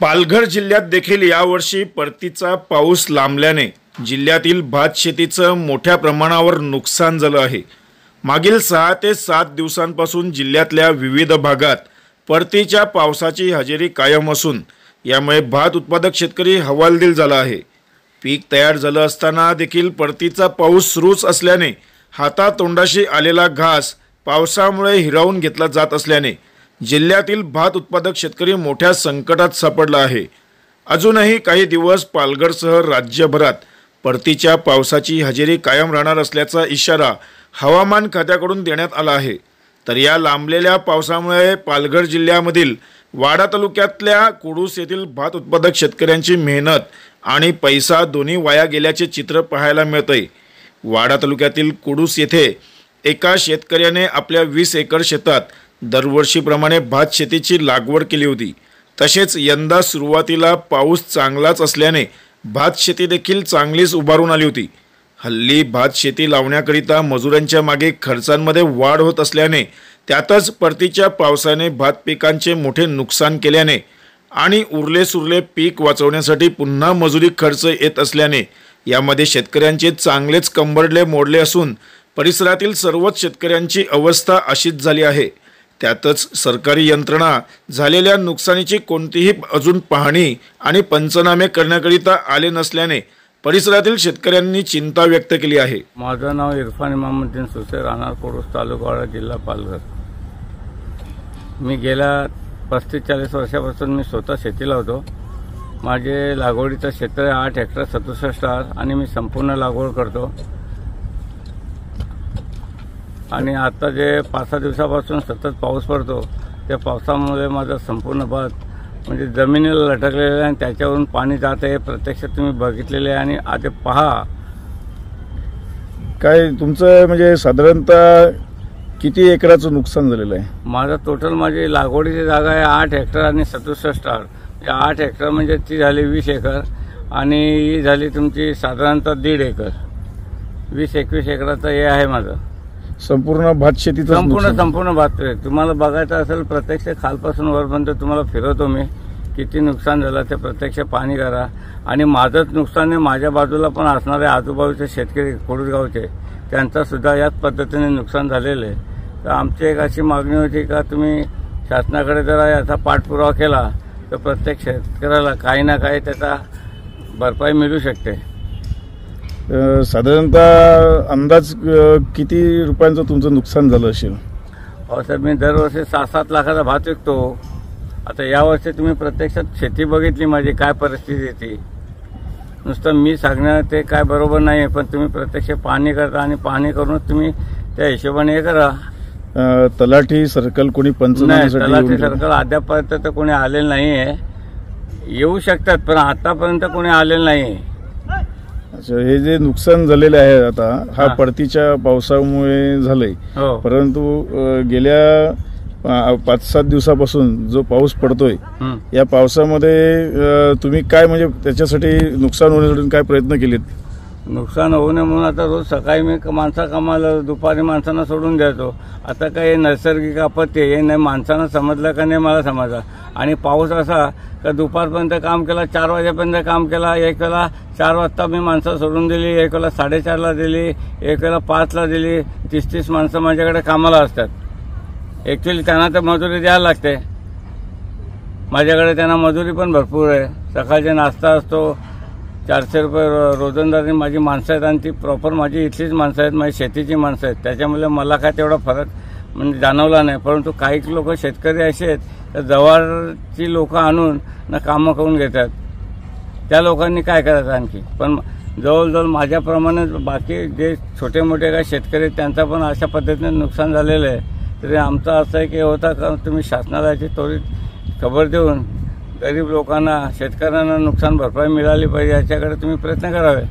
पालघर जिल्ह्यात देखील यावर्षी परतीचा पाऊस लांबल्याने जिल्ह्यातील भात शेतीचं मोठ्या प्रमाणावर नुकसान झालं आहे. मागील सहा ते सात दिवसांपासून जिल्ह्यातल्या विविध भागात परतीच्या पावसाची हजेरी कायम असून यामुळे भात उत्पादक शेतकरी हवालदिल झाला आहे. पीक तयार झालं असताना देखील परतीचा पाऊस सुरूच असल्याने हातातोंडाशी आलेला घास पावसामुळे हिरावून घेतला जात असल्याने जिल्ह्यातील भात उत्पादक शेतकरी मोठ्या संकटात सापडला आहे. अजूनही काही दिवस पालघरसह राज्यभरात परतीच्या पावसाची हजेरी कायम राहणार असल्याचा इशारा हवामान खात्याकडून देण्यात आला आहे. तर या लांबलेल्या पावसामुळे पालघर जिल्ह्यामधील वाडा तालुक्यातल्या कुडूस येथील भात उत्पादक शेतकऱ्यांची मेहनत आणि पैसा दोन्ही वाया गेल्याचे चित्र पाहायला मिळतंय. वाडा तालुक्यातील कुडूस येथे एका शेतकऱ्याने आपल्या वीस एकर शेतात दरवर्षीप्रमाणे भात शेतीची लागवड केली होती. तसेच यंदा सुरुवातीला पाऊस चांगलाच असल्याने भात शेती देखील चांगलीच उभारून आली होती. हल्ली भात शेती लावण्याकरिता मजुरांच्या मागे खर्चांमध्ये वाढ होत असल्याने त्यातच परतीच्या पावसाने भात पिकांचे मोठे नुकसान केल्याने आणि उरले सुरले पीक वाचवण्यासाठी पुन्हा मजुरी खर्च येत असल्याने यामध्ये शेतकऱ्यांचे चांगलेच कंबरडले मोडले असून परिसरातील सर्वच शेतकऱ्यांची अवस्था अशीच झाली आहे. त्यातच सरकारी यंत्रणा झालेल्या नुकसानीची कोणतीही अजून पाहणी आणि पंचनामे करण्याकरिता आले नसल्याने परिसरातील शेतकऱ्यांनी चिंता व्यक्त केली आहे. माझं नाव इरफान इमामुद्दीन सुसे राहणार कोडूस तालुकावाडा जिल्हा पालघर. मी गेल्या पस्तीस चाळीस वर्षापासून मी स्वतः शेती लावतो माझे लागवडीचं क्षेत्र आहे आठ हेक्टर सदुसष्ट आर आणि मी संपूर्ण लागवड करतो. आणि आता जे पाच सहा दिवसापासून सतत पाऊस पडतो त्या पावसामुळे माझा संपूर्ण भात म्हणजे जमिनीला लटकलेलं आहे आणि त्याच्यावरून पाणी जात आहे. प्रत्यक्षात तुम्ही बघितलेले आहे आणि आता पहा. काय तुमचं म्हणजे साधारणतः किती एकराचं नुकसान झालेलं आहे? माझं टोटल माझी लागवडीची जागा आहे आठ हेक्टर आणि सदुसष्ट या आठ हेक्टर म्हणजे ती झाली वीस एकर आणि ही झाली तुमची साधारणतः दीड एकर. वीस एकवीस एकराचं हे आहे माझं. संपूर्ण भात शेतीचं संपूर्ण संपूर्ण भात आहे. तुम्हाला बघायचं असेल प्रत्यक्ष खालपासून वरपर्यंत तुम्हाला फिरवतो मी. किती नुकसान झालं ते प्रत्यक्ष पाणी करा. आणि माझंच नुकसान आहे माझ्या बाजूला पण असणारे आजूबाजूचे शेतकरी कोडूसगावचे त्यांचं सुद्धा याच पद्धतीने नुकसान झालेलं आहे. तर आमची एक अशी मागणी होती का तुम्ही शासनाकडे जरा याचा पाठपुरावा केला तर प्रत्येक शेतकऱ्याला काही ना काही त्याचा भरपाई मिळू शकते. साधारणतः अंदाज किती रुपयांचं तुमचं नुकसान झालं असेल? अहो साहेब मी दरवर्षी सात सात लाखाचा भात विकतो. आता यावर्षी तुम्ही प्रत्यक्षात शेती बघितली माझी काय परिस्थिती ती. नुसतं मी सांगणं ते काय बरोबर नाही आहे पण तुम्ही प्रत्यक्ष पाहणी करता आणि पाहणी करूनच तुम्ही त्या हिशोबाने हे करा. तलाठी सर्कल कोणी नाही पंचनाम्यासाठी तलाठी? सर्कल अद्यापर्यंत तर कोणी आलेलं नाही आहे येऊ शकतात पण आतापर्यंत कोणी आलेलं नाही हे जे नुकसान झालेलं आहे आता हा. परतीच्या पावसामुळे झालंय. हो. परंतु गेल्या पाच सात दिवसापासून जो पाऊस पडतोय. या पावसामध्ये तुम्ही काय म्हणजे त्याच्यासाठी नुकसान होण्यासाठी काय प्रयत्न केलेत? नुकसान होऊ नये म्हणून आता रोज सकाळी मी माणसा कामाला दुपारी माणसांना सोडून द्यायचो आता काही नैसर्गिक आपत्ती आहे हे नाही माणसानं समजलं का नाही मला समजलं. आणि पाऊस असा का दुपारपर्यंत काम केला चार वाजेपर्यंत काम केला एक वेळा चार वाजता मी माणसं सोडून दिली एक वेळा साडेचारला दिली एक वेळा पाचला दिली. तीस तीस माणसं माझ्याकडे कामाला असतात. ॲक्च्युली त्यांना तर मजुरी द्यायला लागते. माझ्याकडे त्यांना मजुरी पण भरपूर आहे. सकाळचे नाश्ता असतो. चारशे रुपये रोजंदारी माझी माणसं आहेत आणि ती प्रॉपर माझी इथलीच माणसं आहेत माझी शेतीची माणसं आहेत. त्याच्यामुळे मला काय तेवढा फरक म्हणजे जाणवला नाही. परंतु काही लोक शेतकरी असे आहेत तर जवळची लोकं आणून ना कामं करून घेतात. त्या लोकांनी काय करायचं आणखी? पण जवळजवळ माझ्याप्रमाणे बाकी जे छोटे मोठे काही शेतकरी आहेत त्यांचं पण अशा पद्धतीने नुकसान झालेलं आहे. तरी आमचं असं आहे की होता का तुम्ही शासनाला याची खबर देऊन गरीब लोकांना शेतकऱ्यांना नुकसान भरपाई मिळाली पाहिजे याच्याकडे तुम्ही प्रयत्न करावे.